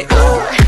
like, ooh.